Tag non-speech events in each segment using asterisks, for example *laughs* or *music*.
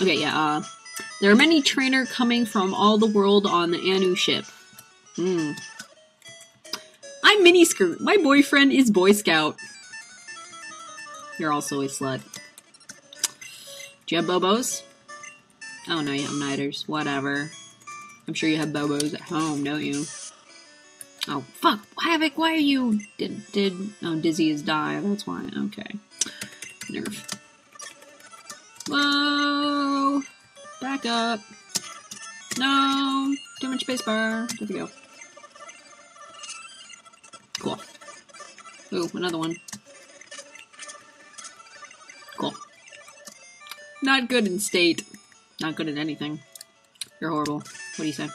Okay, yeah, uh, there are many trainer coming from all the world on the Anu ship. Hmm. I'm Miniskirt. My boyfriend is Boy Scout. You're also a slut. Do you have Bobos? Oh no, you have Niders. Whatever. I'm sure you have Bobos at home, don't you? Oh, fuck. Havoc, why are you... Did... did... Oh, Dizzy is die. That's why. Okay. Nerf. Whoa! Back up. No! Too much spacebar. There we go. Cool. Ooh, another one. Cool. Not good in state. Not good at anything. You're horrible. What do you say?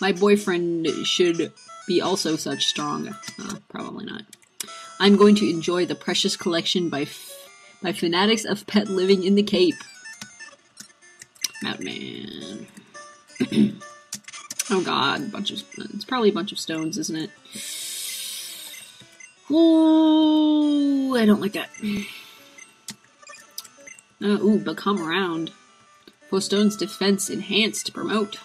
My boyfriend should be also such strong. Uh, probably not. I'm going to enjoy the precious collection by by fanatics of pet living in the Cape. Mountain Man. *clears throat* oh god, bunch of it's probably a bunch of stones, isn't it? Ooh, I don't like that. Uh, ooh, but come around. Stone's defense enhanced. To promote.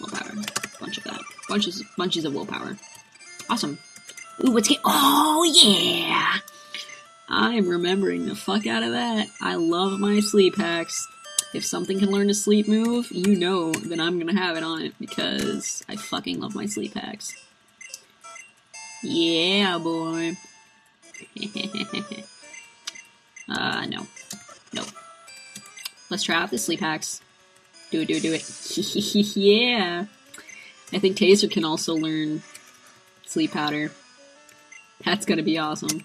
Willpower. Bunch of that. Bunches, bunches of willpower. Awesome. Ooh, what's get? Oh yeah! I'm remembering the fuck out of that. I love my sleep hacks. If something can learn a sleep move, you know that I'm gonna have it on it because I fucking love my sleep hacks. Yeah, boy. *laughs* uh, no. Nope. Let's try out the sleep hacks. Do it, do it, do it. *laughs* yeah. I think Taser can also learn sleep powder. That's gonna be awesome.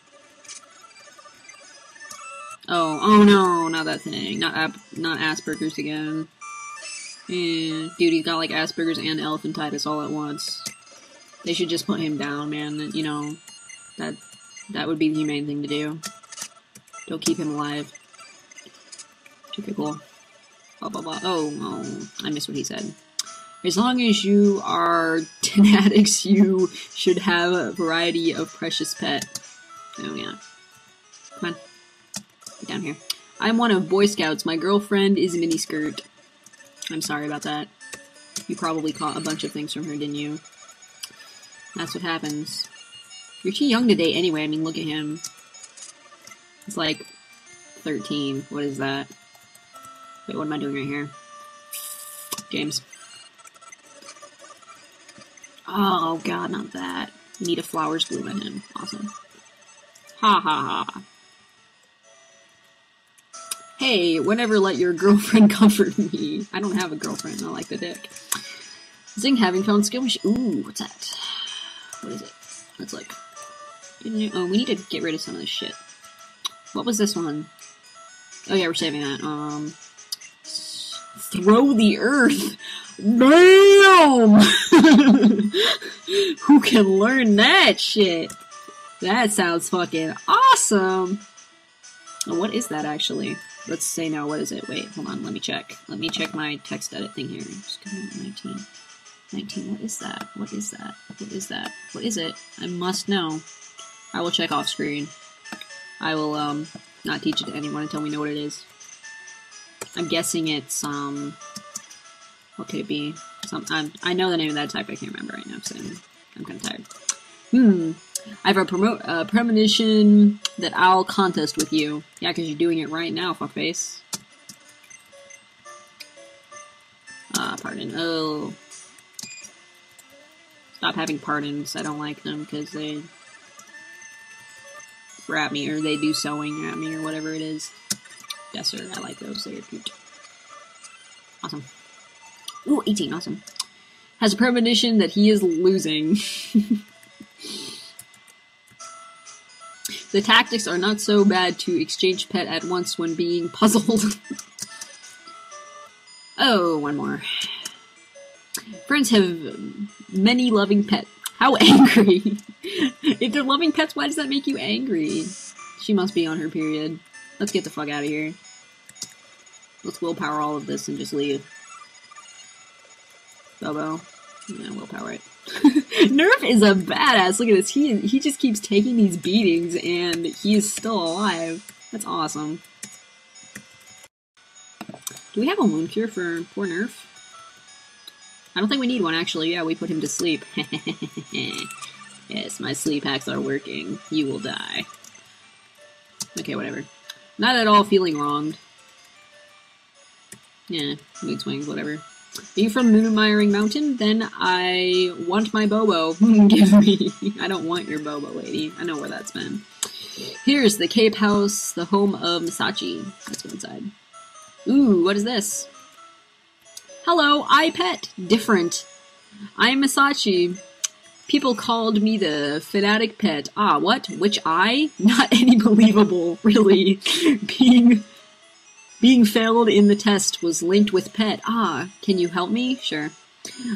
Oh, oh no, not that thing. Not not Asperger's again. Yeah, dude, he's got like Asperger's and elephantitis all at once. They should just put him down, man. You know, that that would be the humane thing to do. Don't keep him alive. Okay, cool. Blah blah blah. Oh, oh, I missed what he said. As long as you are *laughs* tenatics, you should have a variety of precious pet. Oh yeah. Come on. Down here. I'm one of Boy Scouts. My girlfriend is Miniskirt. I'm sorry about that. You probably caught a bunch of things from her, didn't you? That's what happens. You're too young to date anyway. I mean, look at him. He's like 13. What is that? Wait, what am I doing right here? James. Oh god, not that. Need a flowers bloom at him. Awesome. Ha ha ha. Hey, whenever let your girlfriend *laughs* comfort me. I don't have a girlfriend, I like the dick. Zing having found skill. Ooh, what's that? What is it? That's like. Oh, we need to get rid of some of this shit. What was this one? Oh yeah, we're saving that. Um, throw the earth. Damn! *laughs* Who can learn that shit? That sounds fucking awesome. What is that actually? Let's say now. What is it? Wait, hold on. Let me check. Let me check my text edit thing here. 19. 19. What is that? What is that? What is that? What is it? I must know. I will check off screen. I will um not teach it to anyone until we know what it is. I'm guessing it's um what could it be? Some I'm, I know the name of that type. I can't remember right now so I'm I'm kind of tired. Hmm. I have a promote a premonition that I'll contest with you. Yeah, because you're doing it right now, fuckface. Ah, uh, pardon. Oh. Stop having pardons. I don't like them because they grab me or they do sewing at me or whatever it is. Yes, sir. I like those. They're cute. Awesome. Ooh, 18. Awesome. Has a premonition that he is losing. *laughs* the tactics are not so bad to exchange pet at once when being puzzled. *laughs* oh, one more. Friends have many loving pets. How *laughs* angry! if they're loving pets, why does that make you angry? She must be on her period. Let's get the fuck out of here. Let's willpower all of this and just leave. Bobo. Yeah, willpower it. *laughs* Nerf is a badass. Look at this. He he just keeps taking these beatings and he is still alive. That's awesome. Do we have a wound cure for poor Nerf? I don't think we need one, actually. Yeah, we put him to sleep. *laughs* yes, my sleep hacks are working. You will die. Okay, whatever. Not at all feeling wronged. Yeah, mood swings, whatever. You from Moonmiring Mountain? Then I want my Bobo. *laughs* Give me. I don't want your Bobo, lady. I know where that's been. Here's the Cape House, the home of Masachi. Let's go inside. Ooh, what is this? Hello, I pet. Different. I'm Masachi. People called me the fanatic pet. Ah, what? Which I? *laughs* Not any believable, really. *laughs* Being being failed in the test was linked with pet. Ah, can you help me? Sure.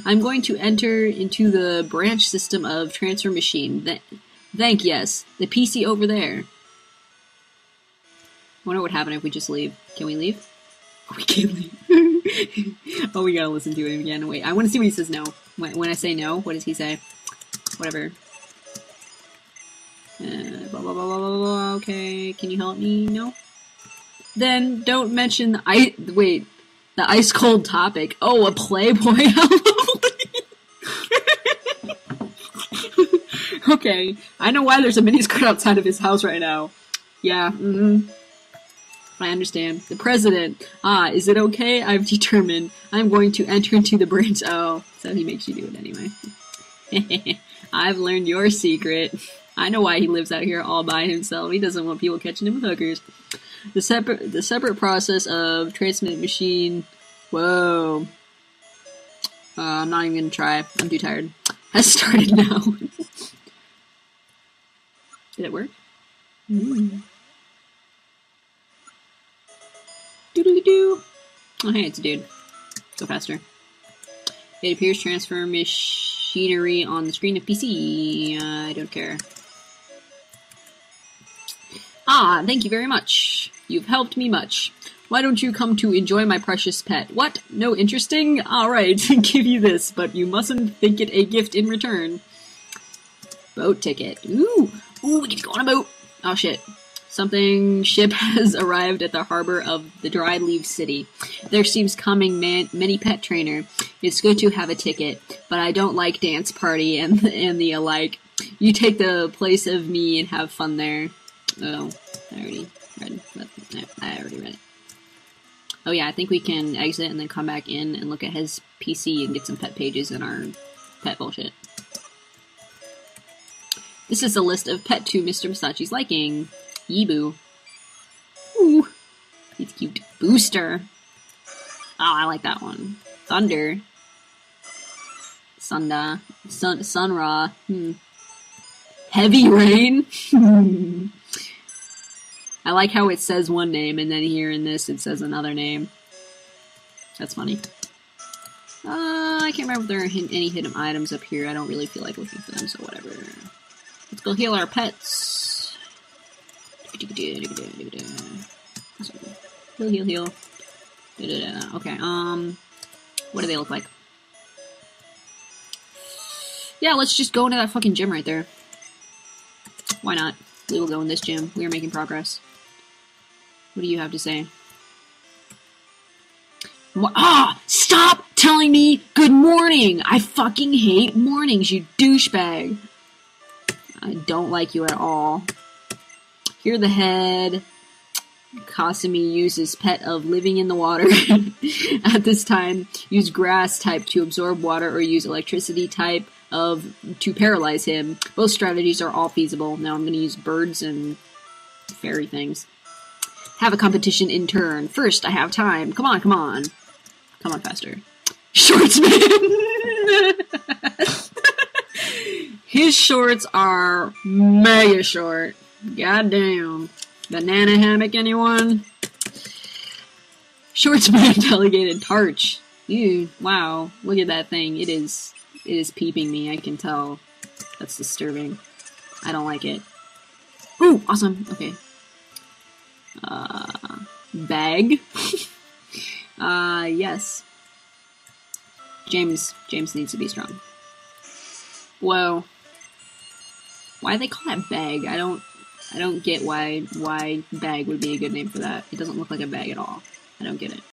I'm going to enter into the branch system of transfer machine. Th- thank yes. The PC over there. Wonder what happened if we just leave. Can we leave? *laughs* we can't leave. *laughs* oh, we gotta listen to him again. Wait, I want to see what he says no. When, when I say no, what does he say? Whatever. Uh, blah, blah, blah, blah, blah, blah. Okay, can you help me? No? Then don't mention the I wait, the ice cold topic. Oh, a Playboy *laughs* *laughs* okay, I know why there's a miniskirt outside of his house right now. Yeah, mm-hmm. I understand. The president. Ah, is it okay? I've determined. I'm going to enter into the branch. Oh, so he makes you do it anyway. *laughs* I've learned your secret. I know why he lives out here all by himself. He doesn't want people catching him with hookers. The separate the separate process of transmit machine. Whoa. Uh, I'm not even gonna try. I'm too tired. *laughs* Has started now. *laughs* Did it work? Mm. Doodly doo. Oh hey, it's a dude. Go faster. It appears transfer machinery on the screen of PC. I don't care. Ah, thank you very much. You've helped me much. Why don't you come to enjoy my precious pet? What? No interesting? Alright, *laughs* give you this, but you mustn't think it a gift in return. Boat ticket. Ooh! Ooh, we get to go on a boat! Oh shit. Something *laughs* ship has arrived at the harbor of the Dry Leaf City. There seems coming man, many pet trainer. It's good to have a ticket, but I don't like dance party and *laughs* and the alike. You take the place of me and have fun there. Oh, I already read. I already read it. Oh yeah, I think we can exit and then come back in and look at his PC and get some pet pages in our pet bullshit. This is a list of pet to Mr. Masachi's liking. Yibu. Ooh, he's cute. Booster. Oh, I like that one. Thunder. Sunda. Sun Sunra. Hmm. Heavy rain. *laughs* I like how it says one name and then here in this it says another name. That's funny. Uh, I can't remember if there are any hidden items up here. I don't really feel like looking for them, so whatever. Let's go heal our pets. Heal, heal, heal. Okay, um, what do they look like? Yeah, let's just go into that fucking gym right there. Why not? We will go in this gym. We are making progress. What do you have to say? Ah! Stop telling me good morning! I fucking hate mornings, you douchebag! I don't like you at all. Here the head. Kasumi uses pet of living in the water. *laughs* At this time, use grass type to absorb water or use electricity type of to paralyze him. Both strategies are all feasible. Now I'm going to use birds and fairy things. Have a competition in turn. First, I have time. Come on, come on. Come on faster. Shorts man! *laughs* His shorts are mega short. Goddamn. Banana hammock, anyone? Shortsman *laughs* delegated Tarch. Ew, wow. Look at that thing. It is it is peeping me, I can tell. That's disturbing. I don't like it. Ooh, awesome. Okay. Uh, bag. *laughs* uh, yes. James, James needs to be strong. Whoa. Why do they call that bag? I don't, I don't get why, why bag would be a good name for that. It doesn't look like a bag at all. I don't get it.